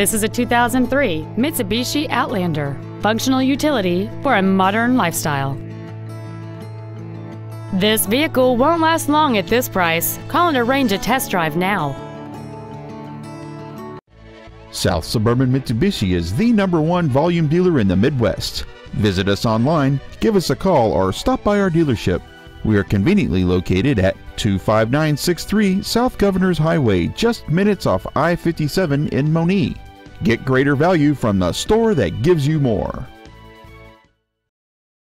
This is a 2003 Mitsubishi Outlander, functional utility for a modern lifestyle. This vehicle won't last long at this price. Call and arrange a test drive now. South Suburban Mitsubishi is the number one volume dealer in the Midwest. Visit us online, give us a call, or stop by our dealership. We are conveniently located at 25963 South Governors Highway, just minutes off I 57 in Monee. Get greater value from the store that gives you more.